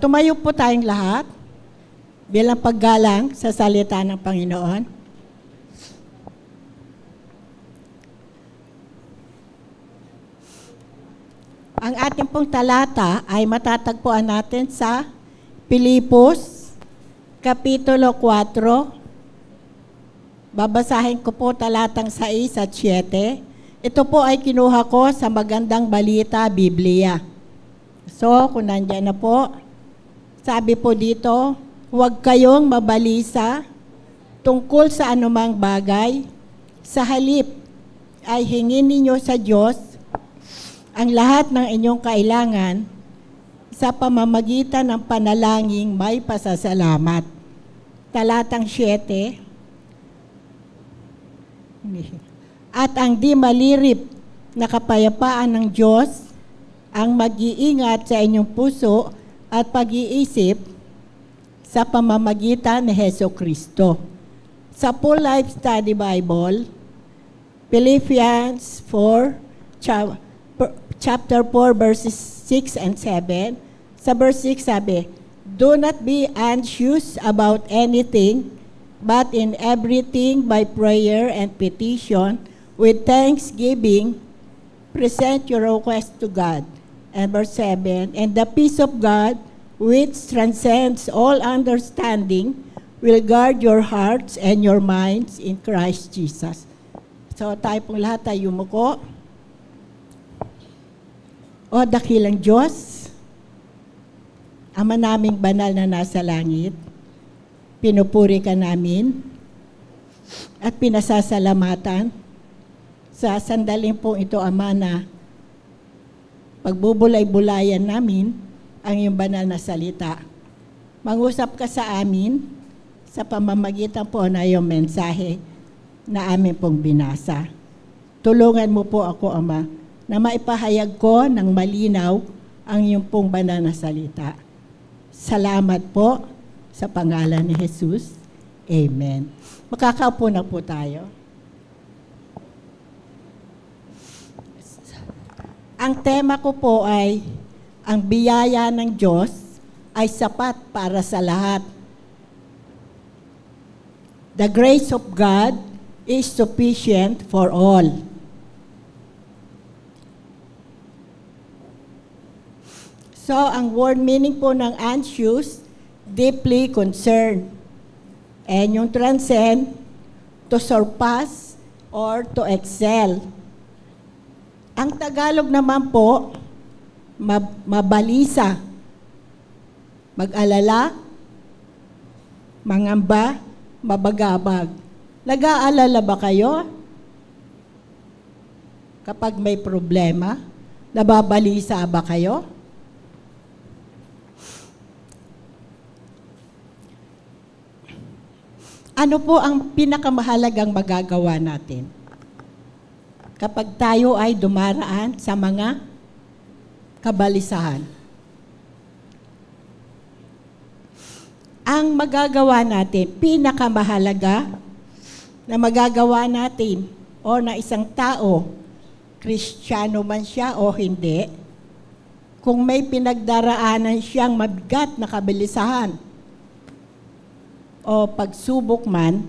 tumayo po tayong lahat bilang paggalang sa salita ng Panginoon. Ang ating pong talata ay matatagpuan natin sa Pilipos, Kapitulo 4. Babasahin ko po talatang 6 at 7. Ito po ay kinuha ko sa Magandang Balita, Biblia. So, kung nandyan na po, sabi po dito, huwag kayong mabalisa tungkol sa anumang bagay. Sa halip ay hingin ninyo sa Diyos ang lahat ng inyong kailangan sa pamamagitan ng panalangin may pasasalamat. Talatang 7. At ang di malirip na kapayapaan ng Diyos ang mag-iingat sa inyong puso at pag-iisip sa pamamagitan ni Heso Kristo. Sa Full Life Study Bible, Philippians 4, chapter 4, verses 6 and 7. Sa verse 6 sabi, Do not be anxious about anything, but in everything by prayer and petition, with thanksgiving, present your request to God. And verse 7, And the peace of God, which transcends all understanding, will guard your hearts and your minds in Christ Jesus. So tayo pong lahat ay yumuko. O dakilang Diyos, Ama naming banal na nasa langit, pinupuri ka namin at pinasasalamatan sa sandaling pong ito, Ama, na pagbubulay-bulayan namin ang iyong banal na salita. Mangusap ka sa amin sa pamamagitan po na iyong mensahe na amin pong binasa. Tulungan mo po ako, Ama, na maipahayag ko ng malinaw ang iyong pong banal na salita. Salamat po sa pangalan ni Jesus. Amen. Makakaupo na po tayo. Ang tema ko po ay ang biyaya ng Diyos ay sapat para sa lahat. The grace of God is sufficient for all. So, ang word meaning po ng anxious, deeply concerned. And yung transcend, to surpass or to excel. Ang Tagalog naman po, mabalisa, mag-alala, mangamba, mabagabag. Nag-aalala ba kayo? Kapag may problema, nababalisa ba kayo? Ano po ang pinakamahalagang magagawa natin? Kapag tayo ay dumaraan sa mga kabalisahan. Ang magagawa natin, pinakamahalaga na magagawa natin o na isang tao, kristyano man siya o hindi, kung may pinagdaraanan siyang mabigat na kabalisahan, o pagsubok man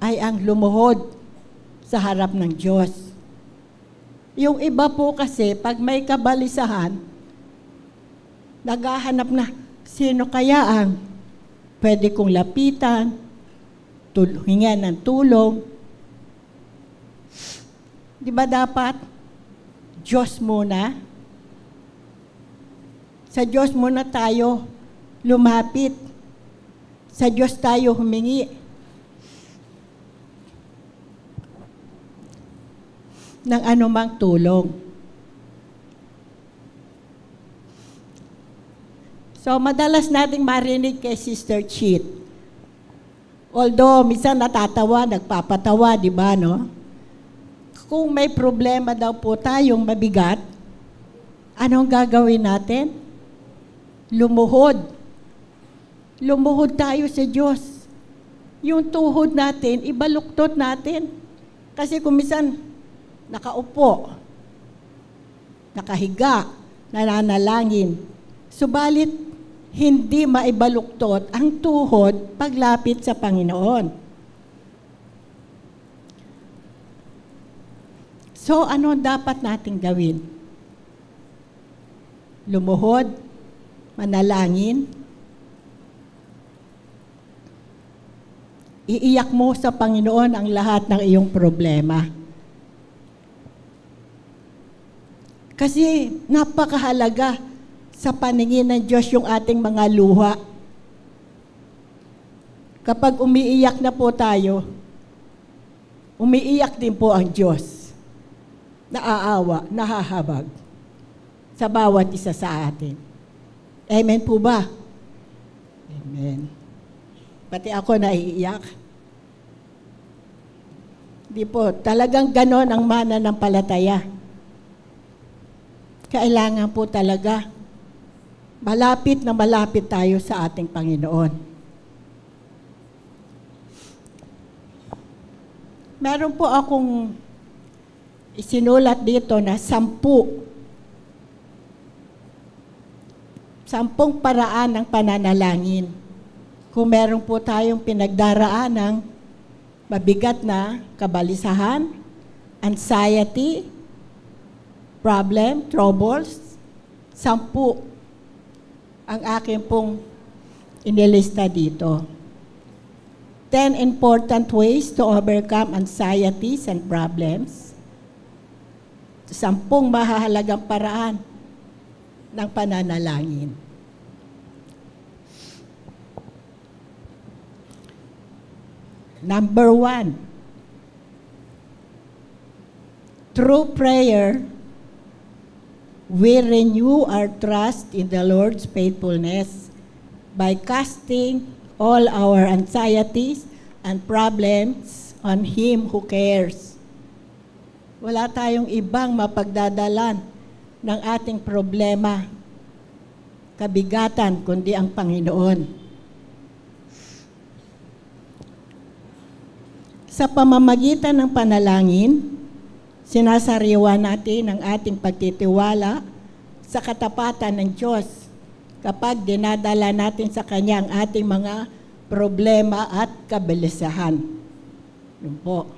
ay ang lumuhod sa harap ng Diyos. Yung iba po kasi, pag may kabalisahan, naghahanap na, sino kaya ang pwede kong lapitan, tul- ng tulong. Di ba dapat Diyos muna? Sa Diyos muna tayo lumapit sa Diyos tayo humingi. Ng anumang tulong. So, madalas nating marinig kay Sister Cheat. Although, minsan natatawa, nagpapatawa, di ba, no? Kung may problema daw po tayong mabigat, anong gagawin natin? Lumuhod lumuhod tayo sa Diyos. Yung tuhod natin, ibaluktot natin. Kasi kung minsan, nakaupo, nakahiga, nananalangin, Subalit, hindi maibaluktot ang tuhod paglapit sa Panginoon. So, ano dapat nating gawin? Lumuhod, manalangin, iiyak mo sa Panginoon ang lahat ng iyong problema. Kasi napakahalaga sa paningin ng Diyos yung ating mga luha. Kapag umiiyak na po tayo, umiiyak din po ang Diyos. Naaawa, nahahabag sa bawat isa sa atin. Amen po ba? Amen. Pati ako naiiyak. Di po, talagang ganon ang mana ng palataya. Kailangan po talaga malapit na malapit tayo sa ating Panginoon. Meron po akong isinulat dito na sampu. Sampung paraan ng pananalangin. Kung meron po tayong pinagdaraan ng mabigat na kabalisahan, anxiety, problem, troubles, sampu ang akin pong inilista dito. Ten important ways to overcome anxieties and problems. Sampung mahahalagang paraan ng pananalangin. Number one, through prayer, we renew our trust in the Lord's faithfulness by casting all our anxieties and problems on Him who cares. Wala tayong ibang mapagdadalan ng ating problema, kabigatan, kundi ang Panginoon. Sa pamamagitan ng panalangin, sinasariwa natin ang ating pagtitiwala sa katapatan ng Diyos kapag dinadala natin sa Kanya ang ating mga problema at kabalisahan. Yun po.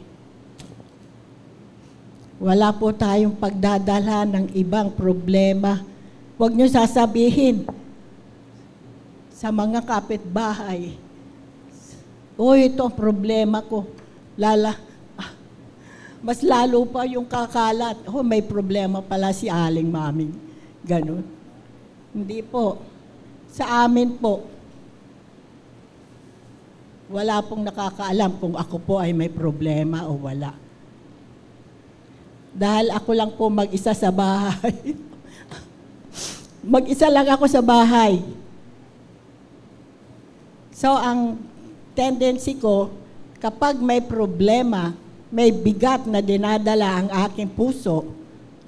Wala po tayong pagdadala ng ibang problema. Huwag niyo sasabihin sa mga kapitbahay, Uy, ito ang problema ko lala, mas lalo pa yung kakalat. Oh, may problema pala si Aling Maming. Ganun. Hindi po. Sa amin po, wala pong nakakaalam kung ako po ay may problema o wala. Dahil ako lang po mag-isa sa bahay. mag-isa lang ako sa bahay. So, ang tendency ko, kapag may problema, may bigat na dinadala ang aking puso,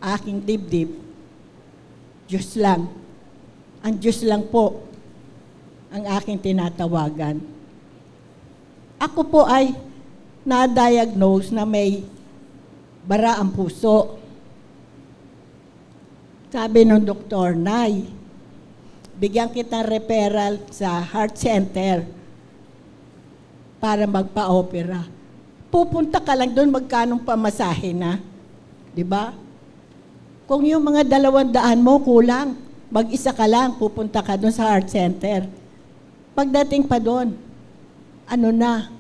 aking dibdib, Diyos lang. Ang Diyos lang po ang aking tinatawagan. Ako po ay na-diagnose na may bara ang puso. Sabi ng doktor, Nay, bigyan kita referral sa heart center para magpa-opera. Pupunta ka lang doon, magkanong pamasahe na. Di ba? Kung yung mga dalawang daan mo kulang, mag-isa ka lang, pupunta ka doon sa heart center. Pagdating pa doon, ano na?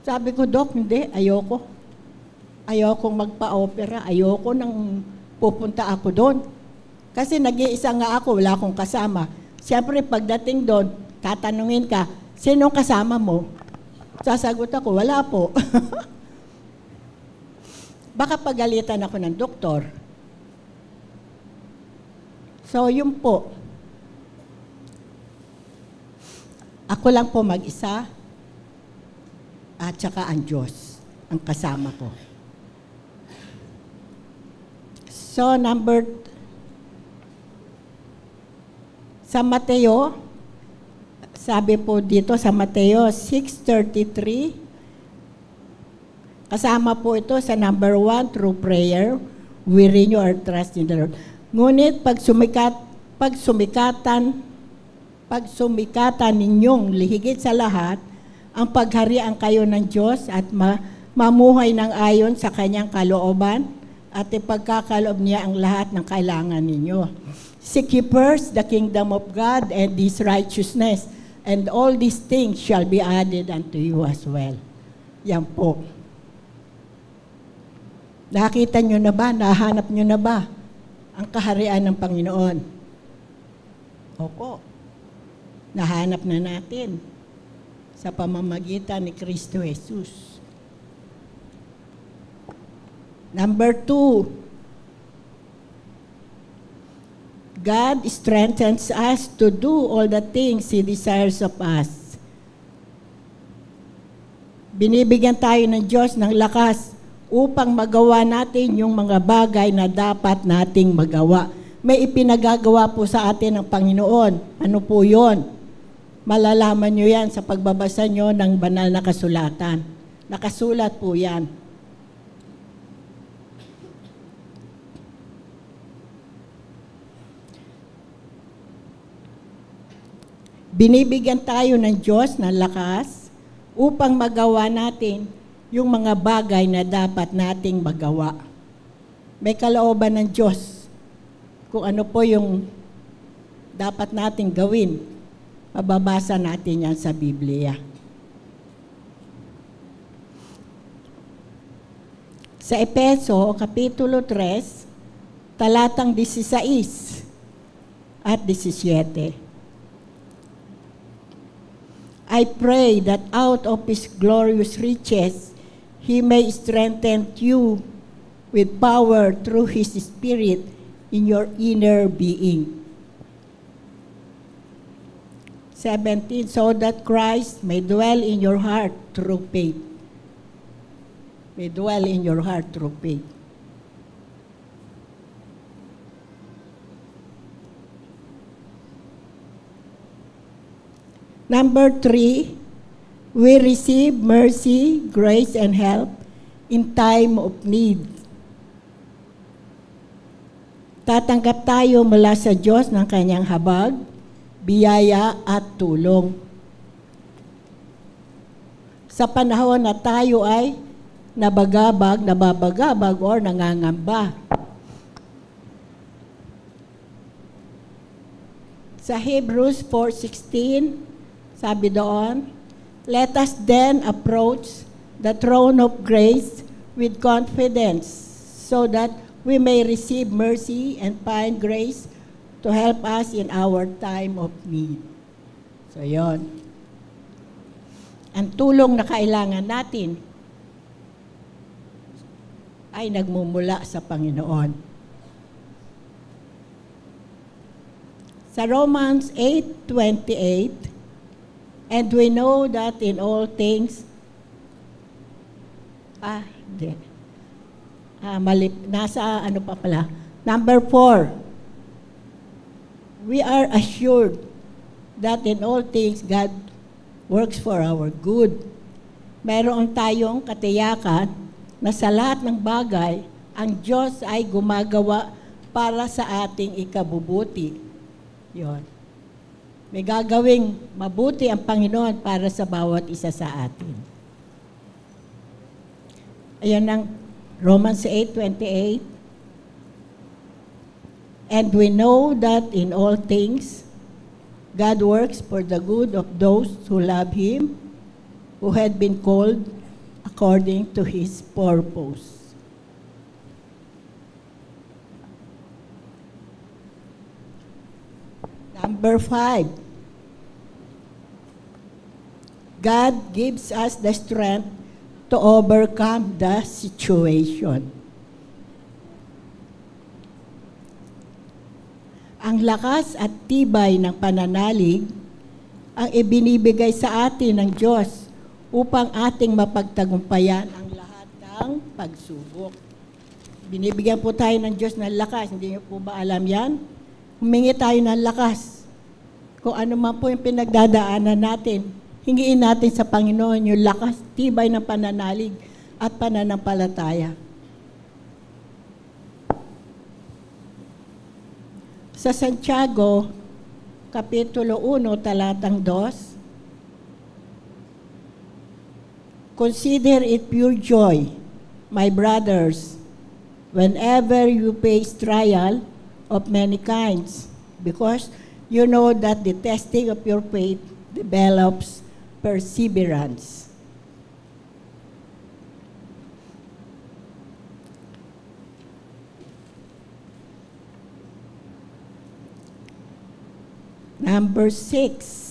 Sabi ko, Dok, hindi, ayoko. Ayokong magpa-opera, ayoko nang pupunta ako doon. Kasi nag-iisa nga ako, wala akong kasama. Siyempre, pagdating doon, tatanungin ka, sino kasama mo? Sasagot ako, wala po. Baka pagalitan ako ng doktor. So, yun po. Ako lang po mag-isa at saka ang Diyos ang kasama ko. So, number sa Mateo sabi po dito sa Mateo 6.33, kasama po ito sa number one, through prayer, we renew our trust in the Lord. Ngunit pag sumikat pagsumikatan, pagsumikatan ninyong lihigit sa lahat, ang pagharian kayo ng Diyos at ma- mamuhay ng ayon sa kanyang kalooban at ipagkakaloob niya ang lahat ng kailangan ninyo. Seek first the kingdom of God and His righteousness, and all these things shall be added unto you as well. Yan po. Nakita nyo na ba, nahanap nyo na ba ang kaharian ng Panginoon? Opo. Nahanap na natin sa pamamagitan ni Kristo Jesus. Number two, God strengthens us to do all the things He desires of us. Binibigyan tayo ng Diyos ng lakas upang magawa natin yung mga bagay na dapat nating magawa. May ipinagagawa po sa atin ng Panginoon. Ano po yon? Malalaman nyo yan sa pagbabasa nyo ng banal na kasulatan. Nakasulat po yan. Binibigyan tayo ng Diyos ng lakas upang magawa natin yung mga bagay na dapat nating magawa. May kalooban ng Diyos kung ano po yung dapat nating gawin. Mababasa natin yan sa Biblia. Sa Epeso, Kapitulo 3, talatang 16 at 17. I pray that out of His glorious riches, He may strengthen you with power through His Spirit in your inner being. 17, so that Christ may dwell in your heart through faith. May dwell in your heart through faith. Number three, we receive mercy, grace, and help in time of need. Tatanggap tayo mula sa Diyos ng kanyang habag, biyaya at tulong. Sa panahon na tayo ay nabagabag, nababagabag, or nangangamba. Sa Hebrews 4.16, sabi doon, Let us then approach the throne of grace with confidence so that we may receive mercy and find grace to help us in our time of need. So, yon. Ang tulong na kailangan natin ay nagmumula sa Panginoon. Sa Romans 8.28, And we know that in all things, ah, di. Ah, mali, nasa ano pa pala. Number four, we are assured that in all things God works for our good. Meron tayong katiyakan na sa lahat ng bagay, ang Diyos ay gumagawa para sa ating ikabubuti. Yon. May gagawing mabuti ang Panginoon para sa bawat isa sa atin. Ayan ang Romans 8.28 And we know that in all things, God works for the good of those who love Him, who had been called according to His purpose. Number five, God gives us the strength to overcome the situation. Ang lakas at tibay ng pananalig ang ibinibigay sa atin ng Diyos upang ating mapagtagumpayan ang lahat ng pagsubok. Binibigyan po tayo ng Diyos ng lakas. Hindi niyo po ba alam yan? Humingi tayo ng lakas. Kung ano man po yung pinagdadaanan natin, hingiin natin sa Panginoon yung lakas, tibay ng pananalig at pananampalataya. Sa Santiago, Kapitulo 1, talatang 2, Consider it pure joy, my brothers, whenever you face trial of many kinds, because you know that the testing of your faith develops perseverance. Number six.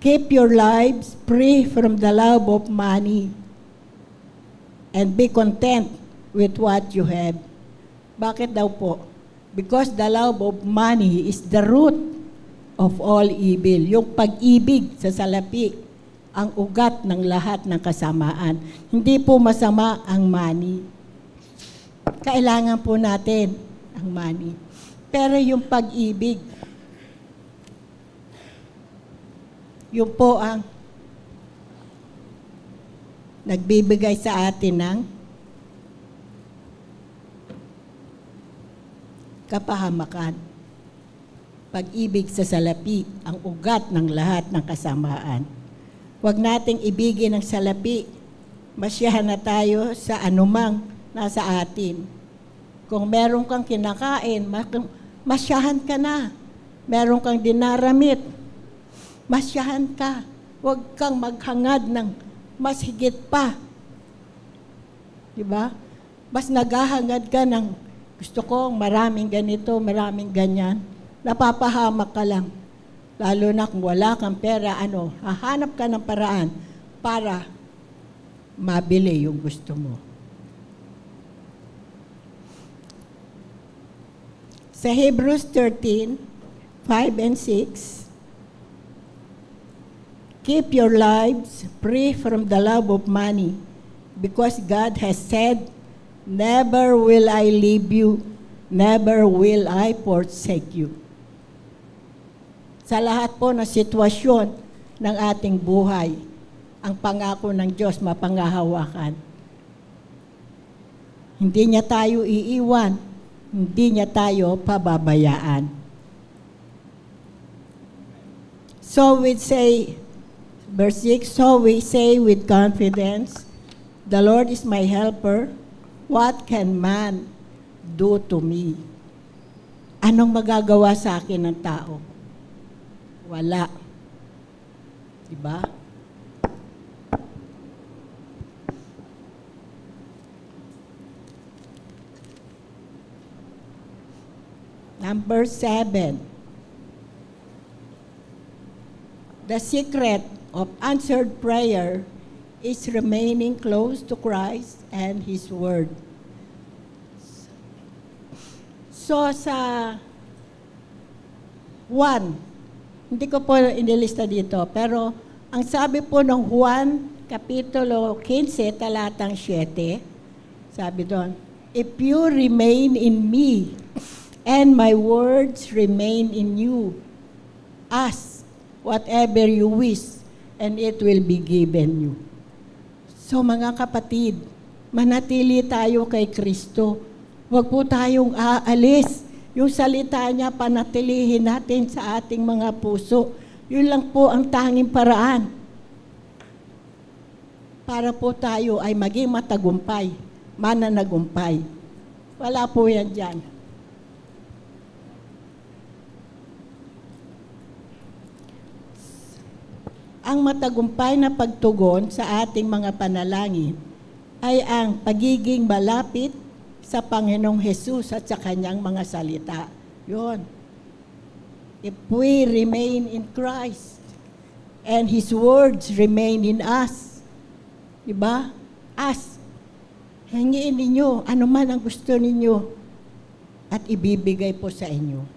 Keep your lives free from the love of money and be content with what you have. Bakit daw po? Because the love of money is the root of all evil. Yung pag-ibig sa salapi, ang ugat ng lahat ng kasamaan. Hindi po masama ang money. Kailangan po natin ang money. Pero yung pag-ibig, yun po ang nagbibigay sa atin ng kapahamakan. Pag-ibig sa salapi, ang ugat ng lahat ng kasamaan. Huwag nating ibigin ang salapi. Masyahan na tayo sa anumang nasa atin. Kung meron kang kinakain, masyahan ka na. Meron kang dinaramit, masyahan ka. Huwag kang maghangad ng mas higit pa. Di ba? Mas naghahangad ka ng gusto ko maraming ganito, maraming ganyan. Napapahamak ka lang. Lalo na kung wala kang pera, ano, hahanap ka ng paraan para mabili yung gusto mo. Sa Hebrews 13, 5 and 6, Keep your lives free from the love of money, because God has said, Never will I leave you, never will I forsake you. Sa lahat po ng sitwasyon ng ating buhay, ang pangako ng Diyos mapangahawakan. Hindi niya tayo iiwan, hindi niya tayo pababayaan. So we say, verse 6, so we say with confidence, The Lord is my helper. What can man do to me? Anong magagawa sa akin ng tao? Wala. Diba? Number seven. The secret of answered prayer is remaining close to Christ and His Word. So sa Juan, hindi ko po inilista dito, pero ang sabi po ng Juan, Kapitulo 15, talatang 7, sabi doon, If you remain in me, and my words remain in you. Ask whatever you wish, and it will be given you. So mga kapatid, manatili tayo kay Kristo. Huwag po tayong aalis. Yung salita niya, panatilihin natin sa ating mga puso. Yun lang po ang tanging paraan para po tayo ay maging matagumpay, mananagumpay. Wala po yan dyan. Ang matagumpay na pagtugon sa ating mga panalangin ay ang pagiging malapit sa Panginoong Hesus at sa kanyang mga salita. Yun. If we remain in Christ and His words remain in us, diba? As, hingiin ninyo, ano man ang gusto ninyo, at ibibigay po sa inyo.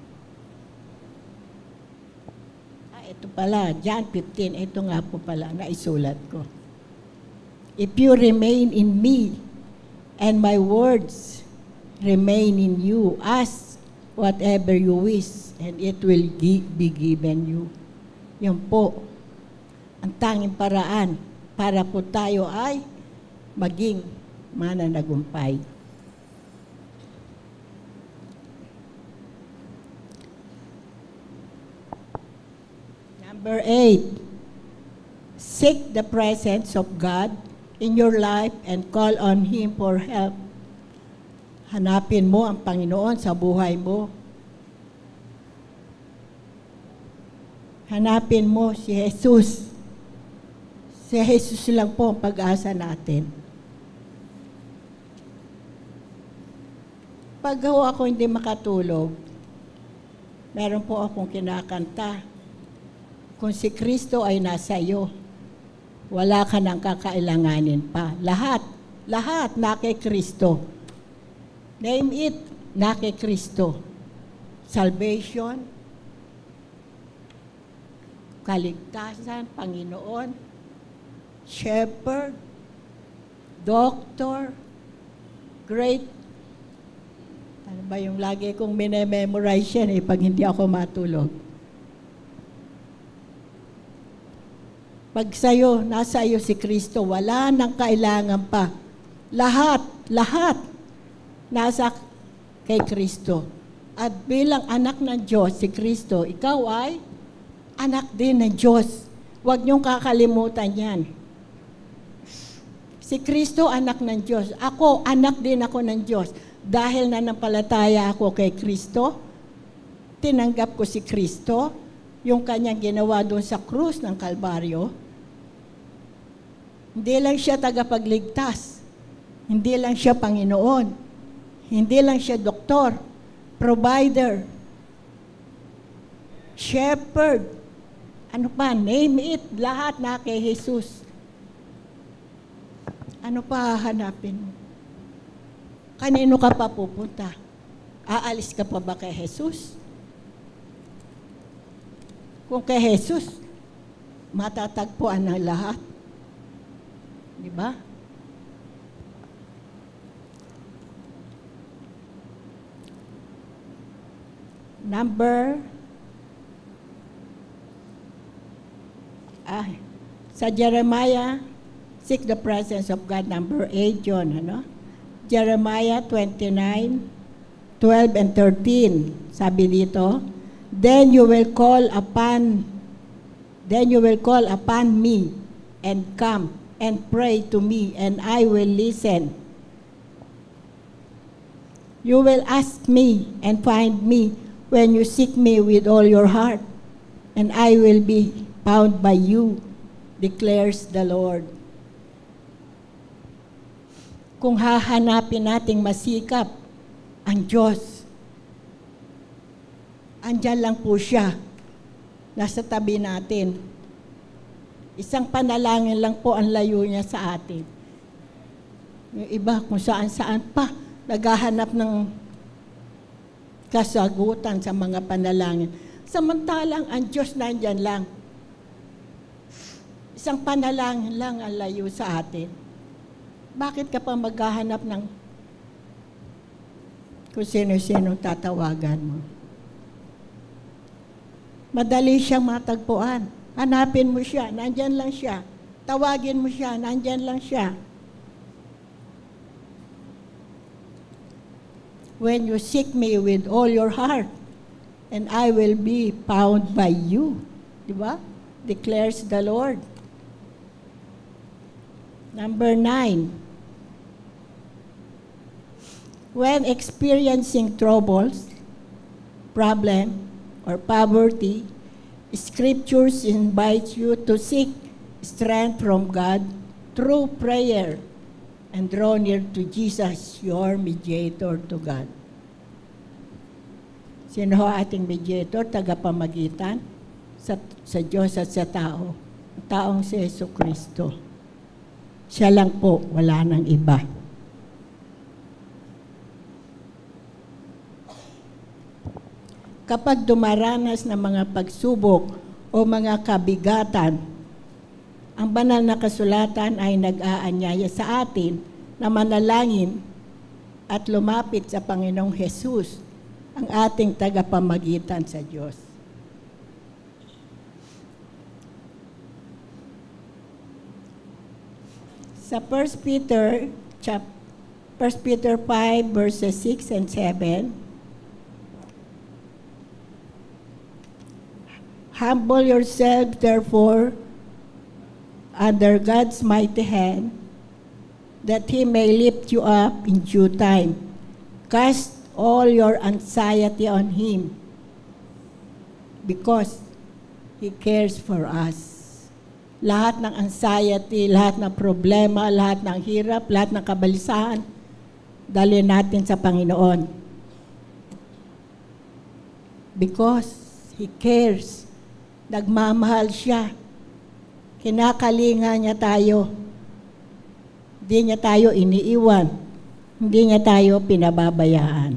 ito pala, John 15, ito nga po pala, naisulat ko. If you remain in me, and my words remain in you, ask whatever you wish, and it will be given you. Yan po, ang tanging paraan para po tayo ay maging mananagumpay. Number eight, seek the presence of God in your life and call on Him for help. Hanapin mo ang Panginoon sa buhay mo. Hanapin mo si Jesus. Si Jesus lang po ang pag-asa natin. Pag ako hindi makatulog, meron po akong kinakanta. Kung si Kristo ay nasa iyo, wala ka nang kakailanganin pa. Lahat, lahat na kay Kristo. Name it, na kay Kristo. Salvation, kaligtasan, Panginoon, shepherd, doctor, great ano ba yung lagi kong minememorize yan eh pag hindi ako matulog. Pag sa'yo, nasa iyo si Kristo, wala nang kailangan pa. Lahat, lahat, nasa kay Kristo. At bilang anak ng Diyos, si Kristo, ikaw ay anak din ng Diyos. Huwag niyong kakalimutan yan. Si Kristo, anak ng Diyos. Ako, anak din ako ng Diyos dahil nanampalataya ako kay Kristo, tinanggap ko si Kristo, yung kanyang ginawa doon sa krus ng Kalbaryo, hindi lang siya tagapagligtas, hindi lang siya Panginoon, hindi lang siya doktor, provider, shepherd, ano pa, name it, lahat na kay Jesus. Ano pa hahanapin mo? Kanino ka pa pupunta? Aalis ka pa ba kay Jesus? Kung kay Jesus, matatagpuan ng lahat. Di ba? Number ah, sa Jeremiah, seek the presence of God, number 8 yun, ano? Jeremiah 29, 12 and 13. Sabi dito, Then you will call upon, then you will call upon me and come and pray to me and I will listen. You will ask me and find me when you seek me with all your heart, and I will be found by you, declares the Lord kung hahanapin nating masikap ang Diyos. Andyan lang po siya. Nasa tabi natin. Isang panalangin lang po ang layo niya sa atin. Yung iba kung saan-saan pa naghahanap ng kasagutan sa mga panalangin. Samantalang ang Diyos nandyan lang. Isang panalangin lang ang layo sa atin bakit ka pa maghahanap ng kung sino-sino tatawagan mo? Madali siyang matagpuan. Hanapin mo siya, nandyan lang siya. Tawagin mo siya, nandyan lang siya. When you seek me with all your heart, and I will be found by you. Di ba? Declares the Lord. Number nine, when experiencing troubles, problem, or poverty, scriptures invite you to seek strength from God through prayer and draw near to Jesus, your mediator to God. Sino ho ating mediator, tagapamagitan sa, sa Diyos at sa tao? taong si Yesu Kristo. Siya lang po, wala nang iba. Kapag dumaranas ng mga pagsubok o mga kabigatan, ang banal na kasulatan ay nag-aanyaya sa atin na manalangin at lumapit sa Panginoong Hesus, ang ating tagapamagitan sa Diyos. Sa 1 Peter, chap, 1 Peter 5, verses 6 and 7, Humble yourself, therefore, under God's mighty hand, that He may lift you up in due time. Cast all your anxiety on Him, because He cares for us. Lahat ng anxiety, lahat ng problema, lahat ng hirap, lahat ng kabalisahan, dalhin natin sa Panginoon. Because He cares. Nagmamahal siya. Kinakalinga niya tayo. Hindi niya tayo iniiwan. Hindi niya tayo pinababayaan.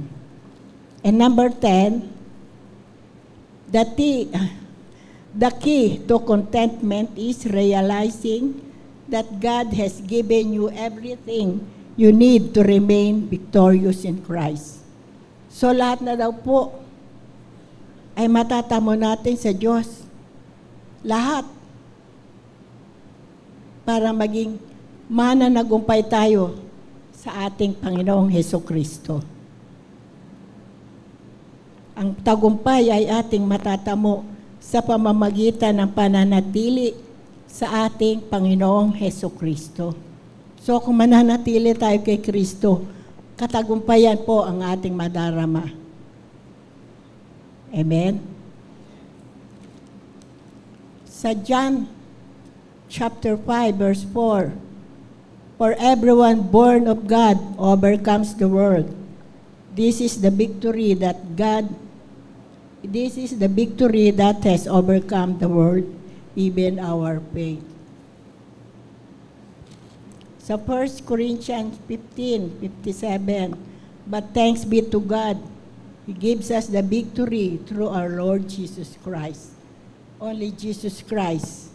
And number 10, the the key to contentment is realizing that God has given you everything you need to remain victorious in Christ. So lahat na daw po ay matatamo natin sa Diyos. Lahat. Para maging mananagumpay tayo sa ating Panginoong Heso Kristo. Ang tagumpay ay ating matatamo sa pamamagitan ng pananatili sa ating Panginoong Heso Kristo. So kung mananatili tayo kay Kristo, katagumpayan po ang ating madarama. Amen? Sa John chapter 5 verse 4, For everyone born of God overcomes the world. This is the victory that God This is the victory that has overcome the world, even our faith. Sa 1 Corinthians 15, 57, But thanks be to God, He gives us the victory through our Lord Jesus Christ. Only Jesus Christ,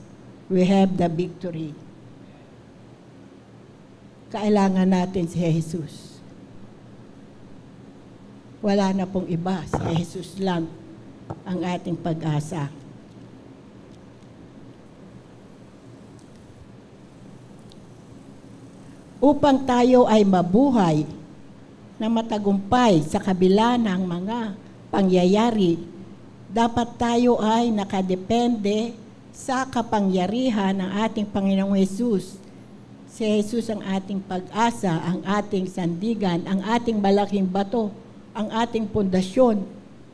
we have the victory. Kailangan natin si Jesus. Wala na pong iba, si Jesus lang ang ating pag-asa. Upang tayo ay mabuhay na matagumpay sa kabila ng mga pangyayari, dapat tayo ay nakadepende sa kapangyarihan ng ating Panginoong Yesus. Si Jesus ang ating pag-asa, ang ating sandigan, ang ating malaking bato, ang ating pundasyon,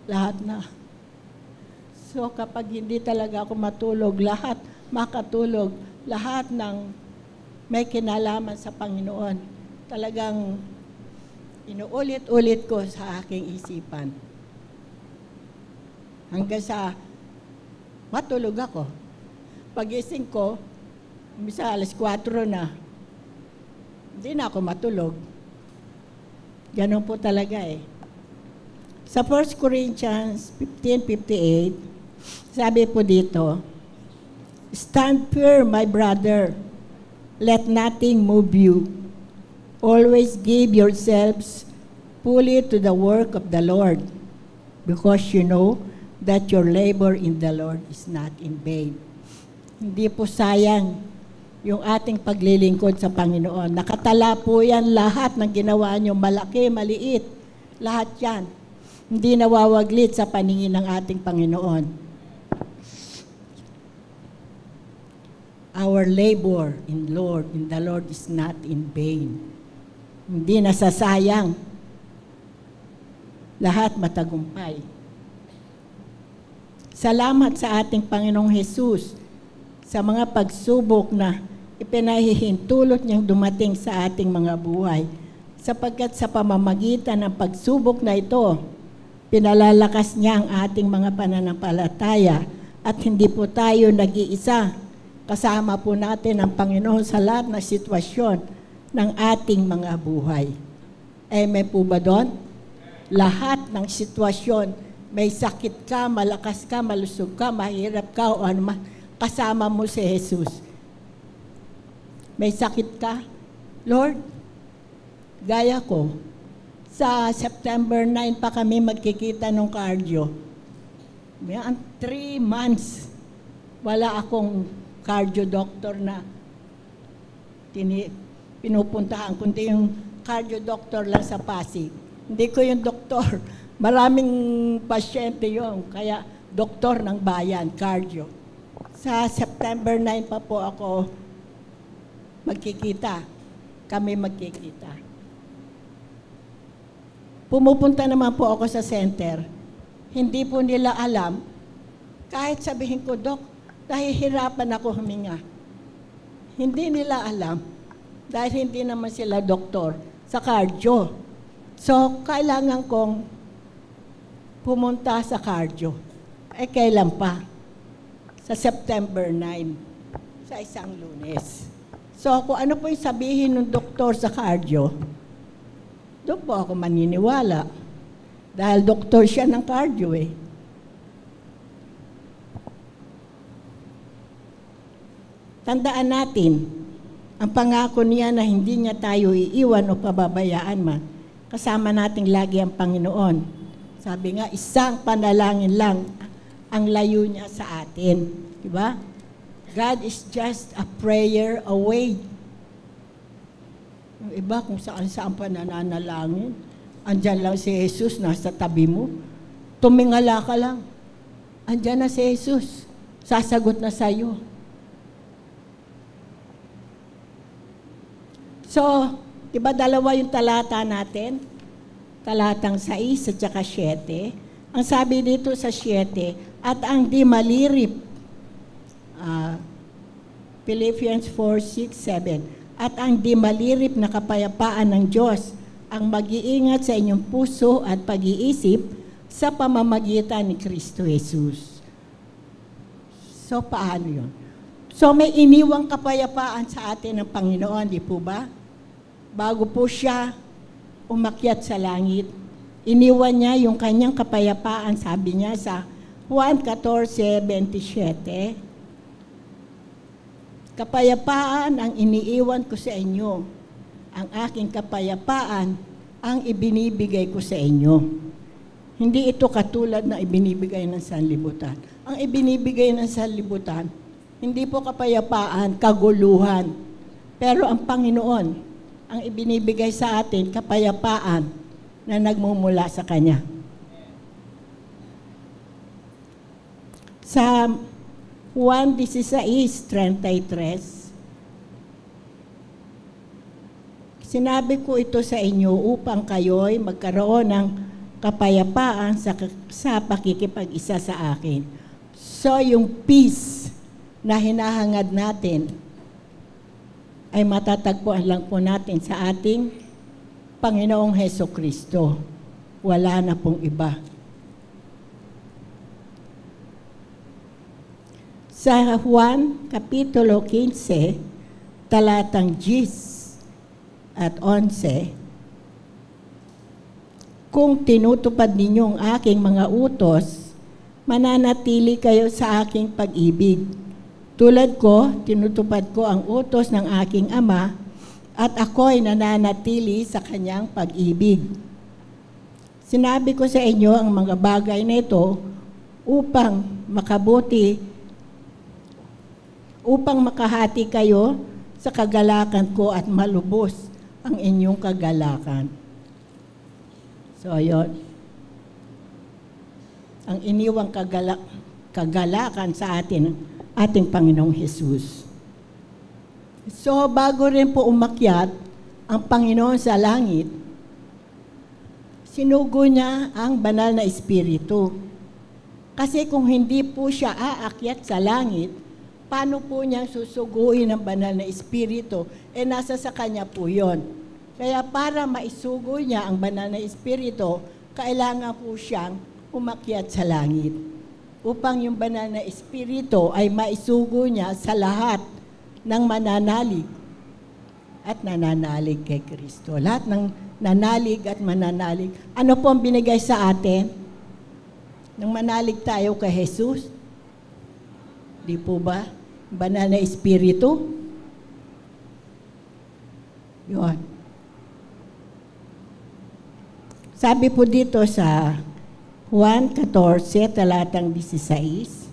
lahat na. So kapag hindi talaga ako matulog, lahat makatulog, lahat ng may kinalaman sa Panginoon, talagang inuulit-ulit ko sa aking isipan. Hanggang sa matulog ako. Pagising ko, misa alas 4 na, hindi na ako matulog. Ganon po talaga eh. Sa 1 Corinthians 15.58, sabi po dito, Stand firm, my brother. Let nothing move you. Always give yourselves fully to the work of the Lord, because you know that your labor in the Lord is not in vain. Hindi po sayang yung ating paglilingkod sa Panginoon. Nakatala po yan lahat ng ginawa nyo, malaki, maliit, lahat yan. Hindi nawawaglit sa paningin ng ating Panginoon. Our labor in Lord, in the Lord is not in vain. Hindi nasasayang. Lahat matagumpay. Salamat sa ating Panginoong Hesus sa mga pagsubok na ipinahihintulot niyang dumating sa ating mga buhay. Sapagkat sa pamamagitan ng pagsubok na ito, pinalalakas niya ang ating mga pananampalataya at hindi po tayo nag-iisa Kasama po natin ang Panginoon sa lahat ng sitwasyon ng ating mga buhay. Amen po ba doon? Lahat ng sitwasyon, may sakit ka, malakas ka, malusog ka, mahirap ka, o ano man, kasama mo si Jesus. May sakit ka, Lord, gaya ko, sa September 9 pa kami magkikita ng cardio. May three months, wala akong cardio doctor na tini, pinupuntahan, kundi yung cardio doctor lang sa Pasig. Hindi ko yung doktor. Maraming pasyente yon Kaya doktor ng bayan, cardio. Sa September 9 pa po ako magkikita. Kami magkikita. Pumupunta naman po ako sa center. Hindi po nila alam. Kahit sabihin ko, Dok, nahihirapan ako huminga. Hindi nila alam. Dahil hindi naman sila doktor sa cardio. So, kailangan kong pumunta sa cardio. Eh, kailan pa? Sa September 9, sa isang lunes. So, kung ano po yung sabihin ng doktor sa cardio, doon po ako maniniwala. Dahil doktor siya ng cardio eh. Tandaan natin, ang pangako niya na hindi niya tayo iiwan o pababayaan man, kasama natin lagi ang Panginoon. Sabi nga, isang panalangin lang ang layo niya sa atin. Di ba? God is just a prayer away. Yung iba kung saan saan pa nananalangin, andyan lang si Jesus, nasa tabi mo. Tumingala ka lang. Andyan na si Jesus. Sasagot na sa iyo. So, di ba dalawa yung talata natin? Talatang 6 at saka 7. Ang sabi dito sa 7, at ang di malirip, uh, Philippians 4, 6, 7, at ang di malirip na kapayapaan ng Diyos ang mag-iingat sa inyong puso at pag-iisip sa pamamagitan ni Kristo Jesus. So, paano yun? So, may iniwang kapayapaan sa atin ng Panginoon, di po ba? bago po siya umakyat sa langit, iniwan niya yung kanyang kapayapaan, sabi niya sa Juan 14:27. Kapayapaan ang iniiwan ko sa inyo. Ang aking kapayapaan ang ibinibigay ko sa inyo. Hindi ito katulad na ibinibigay ng sanlibutan. Ang ibinibigay ng sanlibutan, hindi po kapayapaan, kaguluhan. Pero ang Panginoon, ang ibinibigay sa atin kapayapaan na nagmumula sa Kanya. Sa Juan 16.33, Sinabi ko ito sa inyo upang kayo'y magkaroon ng kapayapaan sa, sa pakikipag-isa sa akin. So yung peace na hinahangad natin ay matatagpuan lang po natin sa ating Panginoong Heso Kristo. Wala na pong iba. Sa Juan, Kapitulo 15, talatang 10 at 11, Kung tinutupad ninyo ang aking mga utos, mananatili kayo sa aking pag-ibig tulad ko, tinutupad ko ang utos ng aking ama at ako'y nananatili sa kanyang pag-ibig. Sinabi ko sa inyo ang mga bagay na ito upang makabuti, upang makahati kayo sa kagalakan ko at malubos ang inyong kagalakan. So, ayun. Ang iniwang kagala, kagalakan sa atin ating Panginoong Hesus. So, bago rin po umakyat ang Panginoon sa langit, sinugo niya ang banal na Espiritu. Kasi kung hindi po siya aakyat sa langit, paano po niyang susuguin ang banal na Espiritu? Eh, nasa sa kanya po yon. Kaya para maisugo niya ang banal na Espiritu, kailangan po siyang umakyat sa langit upang yung banal na espiritu ay maisugo niya sa lahat ng mananalig at nananalig kay Kristo. Lahat ng nanalig at mananalig. Ano po ang binigay sa atin? Nang manalig tayo kay Jesus? Di po ba? Banal na espiritu? Yun. Sabi po dito sa Juan 14, talatang 16.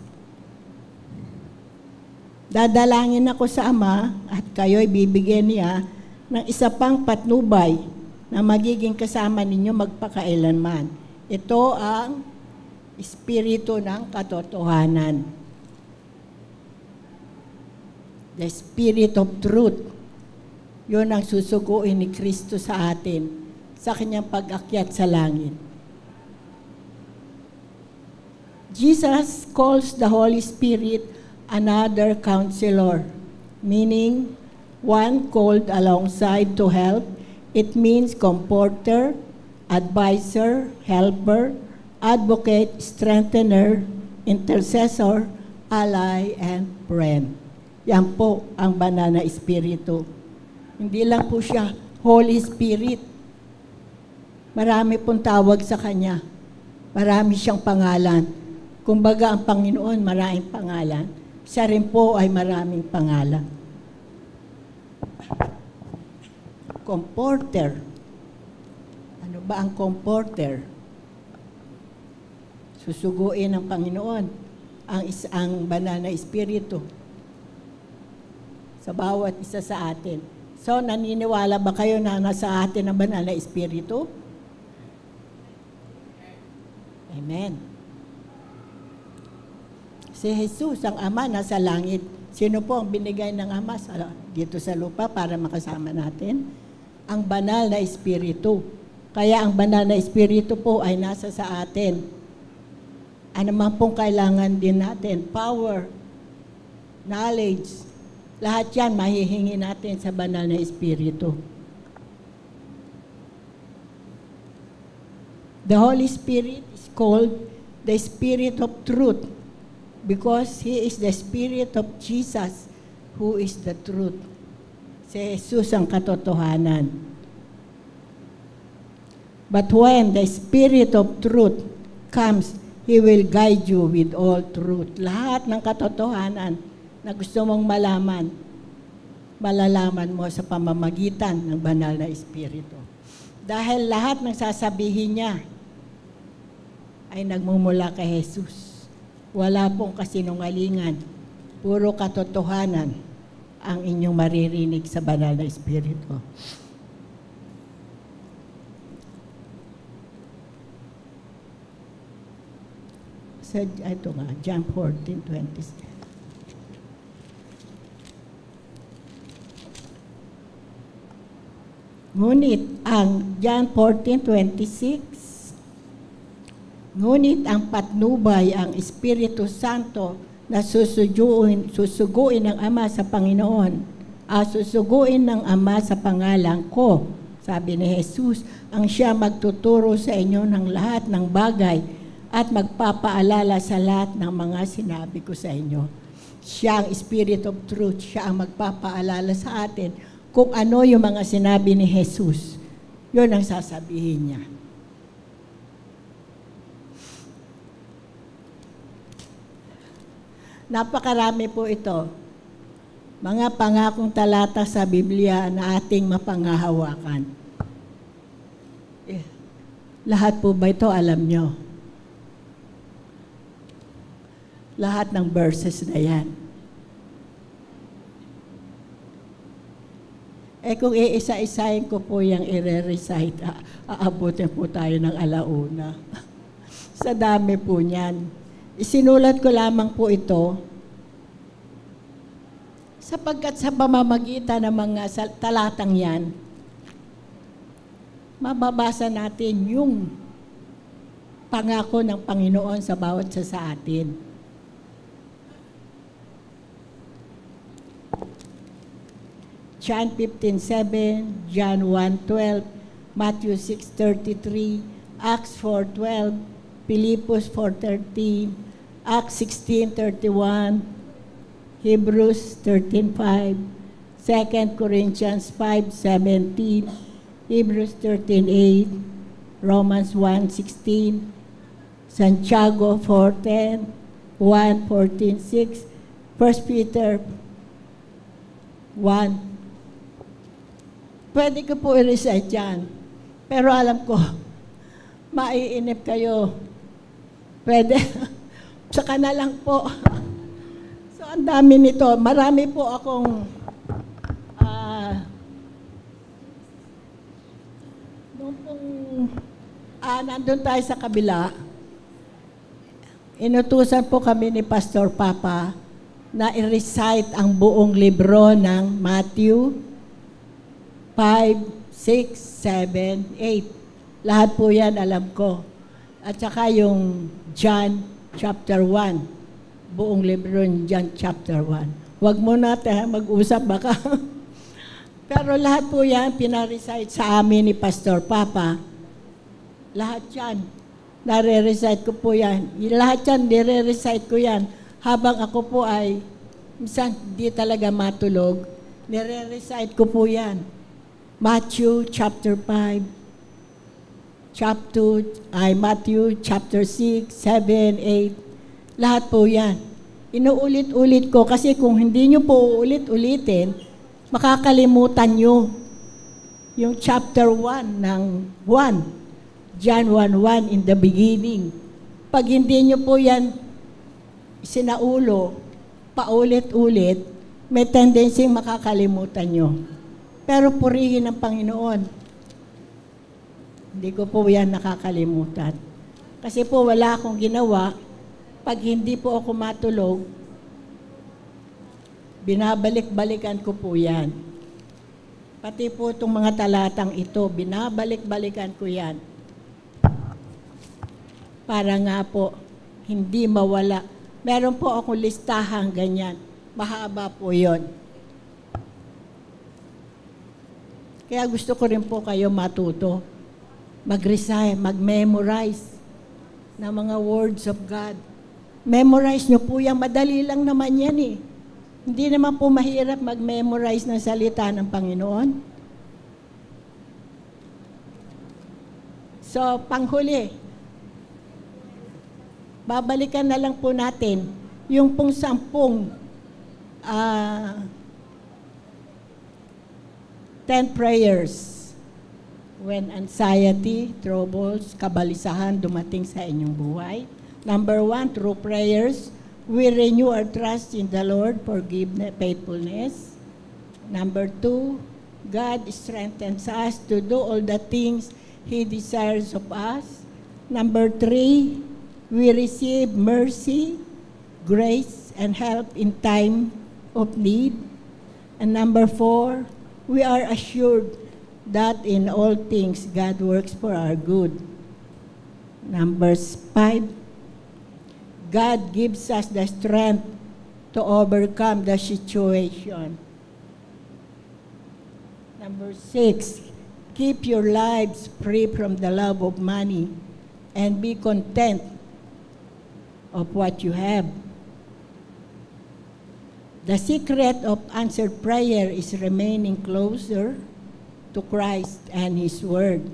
Dadalangin ako sa Ama at kayo'y bibigyan niya ng isa pang patnubay na magiging kasama ninyo magpakailanman. Ito ang Espiritu ng katotohanan. The Spirit of Truth. Yun ang susuguin ni Kristo sa atin sa kanyang pag-akyat sa langit. Jesus calls the Holy Spirit another counselor, meaning one called alongside to help. It means comforter, advisor, helper, advocate, strengthener, intercessor, ally, and friend. Yan po ang banal na espiritu. Hindi lang po siya Holy Spirit. Marami pong tawag sa Kanya. Marami siyang pangalan. Kumbaga ang Panginoon maraming pangalan. Siya rin po ay maraming pangalan. Comforter. Ano ba ang comforter? Susuguin ng Panginoon ang isang banal na espiritu sa bawat isa sa atin. So, naniniwala ba kayo na nasa atin ang banal na espiritu? Amen. Si Jesus, ang Ama, nasa langit. Sino po ang binigay ng Ama sa, dito sa lupa para makasama natin? Ang banal na espiritu. Kaya ang banal na espiritu po ay nasa sa atin. Ano man pong kailangan din natin, power, knowledge, lahat yan mahihingi natin sa banal na espiritu. The Holy Spirit is called the Spirit of Truth because He is the Spirit of Jesus who is the truth. Si Jesus ang katotohanan. But when the Spirit of Truth comes, He will guide you with all truth. Lahat ng katotohanan na gusto mong malaman, malalaman mo sa pamamagitan ng banal na Espiritu. Dahil lahat ng sasabihin niya ay nagmumula kay Jesus. Wala pong kasinungalingan. Puro katotohanan ang inyong maririnig sa banal na Espiritu. Sa, ito nga, John 14, 26. Ngunit ang John 14:26 Ngunit ang patnubay ang Espiritu Santo na susuguin, susuguin ng Ama sa Panginoon, ah, susuguin ng Ama sa pangalan ko, sabi ni Jesus, ang siya magtuturo sa inyo ng lahat ng bagay at magpapaalala sa lahat ng mga sinabi ko sa inyo. Siya ang Spirit of Truth, siya ang magpapaalala sa atin kung ano yung mga sinabi ni Jesus, yun ang sasabihin niya. Napakarami po ito. Mga pangakong talata sa Biblia na ating mapangahawakan. Eh, lahat po ba ito alam nyo? Lahat ng verses na yan. Eh kung iisa-isahin ko po yung i-recite, aabutin po tayo ng alauna. sa dami po niyan. Isinulat ko lamang po ito sapagkat sa pamamagitan ng mga talatang yan, mababasa natin yung pangako ng Panginoon sa bawat sa sa atin. John 15:7, John 1:12, Matthew 6:33, Acts 4:12, Philippus 4:13, Acts 16:31, Hebrews 13:5, 2 Corinthians 5:17, Hebrews 13:8, Romans 1:16, Santiago 4:10, 1:14:6, 1 Peter 1 Pwede ko po i-recite yan. Pero alam ko, maiinip kayo. Pwede. Saka na lang po. so, ang dami nito. Marami po akong uh, nung pong uh, nandun tayo sa kabila, inutusan po kami ni Pastor Papa na i-recite ang buong libro ng Matthew 5, 6, 7, 8. Lahat po yan alam ko. At saka yung John chapter 1. Buong libro ng John chapter 1. Huwag mo natin mag-usap baka. Pero lahat po yan pinarecite sa amin ni Pastor Papa. Lahat yan. Nare-recite ko po yan. Lahat yan, nire-recite ko yan. Habang ako po ay, minsan di talaga matulog, nire-recite ko po yan. Matthew chapter 5, chapter, ay Matthew chapter 6, 7, 8, lahat po yan. Inuulit-ulit ko kasi kung hindi nyo po ulit-ulitin, makakalimutan nyo yung chapter 1 ng 1, John 1.1 in the beginning. Pag hindi nyo po yan sinaulo, paulit-ulit, may tendency makakalimutan nyo. Pero purihin ng Panginoon. Hindi ko po yan nakakalimutan. Kasi po wala akong ginawa. Pag hindi po ako matulog, binabalik-balikan ko po yan. Pati po itong mga talatang ito, binabalik-balikan ko yan. Para nga po, hindi mawala. Meron po akong listahan ganyan. Mahaba po yon. Kaya gusto ko rin po kayo matuto. Mag-recite, mag-memorize ng mga words of God. Memorize nyo po yan. Madali lang naman yan eh. Hindi naman po mahirap mag-memorize ng salita ng Panginoon. So, panghuli, babalikan na lang po natin yung pong sampung uh, 10 prayers when anxiety, troubles, kabalisahan dumating sa inyong buhay. Number one, through prayers, we renew our trust in the Lord, forgiveness, faithfulness. Number two, God strengthens us to do all the things He desires of us. Number three, we receive mercy, grace, and help in time of need. And number four, we are assured that in all things God works for our good. Numbers 5, God gives us the strength to overcome the situation. Number 6, keep your lives free from the love of money and be content of what you have. The secret of answered prayer is remaining closer to Christ and His Word.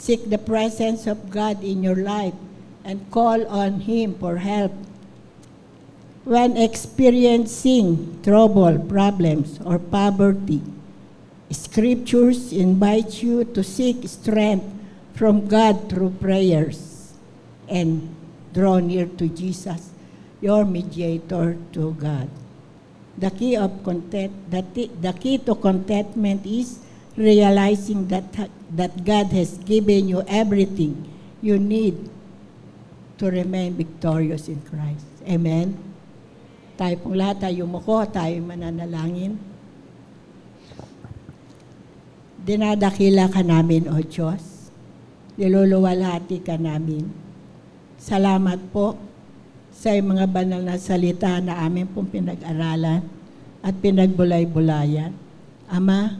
Seek the presence of God in your life and call on Him for help. When experiencing trouble, problems, or poverty, Scriptures invite you to seek strength from God through prayers and draw near to Jesus, your mediator to God. The key of content, the, the key to contentment is realizing that that God has given you everything you need to remain victorious in Christ. Amen. Tayo pong lahat tayo muko, tayo mananalangin. Dinadakila ka namin, O Diyos. Niluluwalhati ka namin. Salamat po sa mga banal na salita na amin pong pinag-aralan at pinagbulay-bulayan. Ama,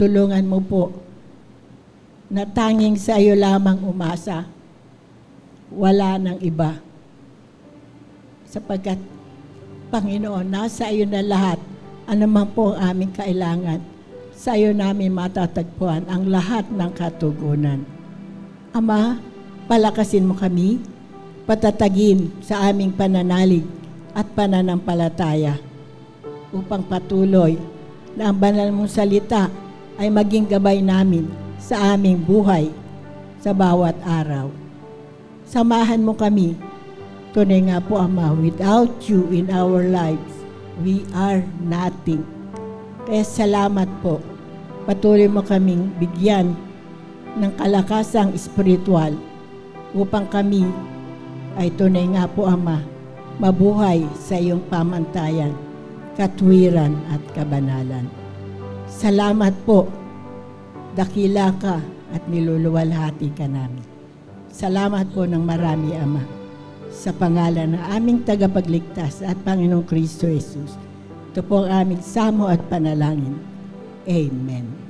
tulungan mo po na tanging sa iyo lamang umasa. Wala nang iba. Sapagkat, Panginoon, nasa iyo na lahat. Ano man po ang aming kailangan. Sa iyo namin matatagpuan ang lahat ng katugunan. Ama, palakasin mo kami patatagin sa aming pananalig at pananampalataya upang patuloy na ang banal mong salita ay maging gabay namin sa aming buhay sa bawat araw. Samahan mo kami. Tunay nga po, Ama, without you in our lives, we are nothing. Kaya salamat po. Patuloy mo kaming bigyan ng kalakasang espiritual upang kami ay tunay nga po, Ama, mabuhay sa iyong pamantayan, katwiran at kabanalan. Salamat po, dakila ka at niluluwalhati ka namin. Salamat po ng marami, Ama, sa pangalan ng aming tagapagligtas at Panginoong Kristo Jesus. Ito po ang aming samo at panalangin. Amen.